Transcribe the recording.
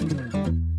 음.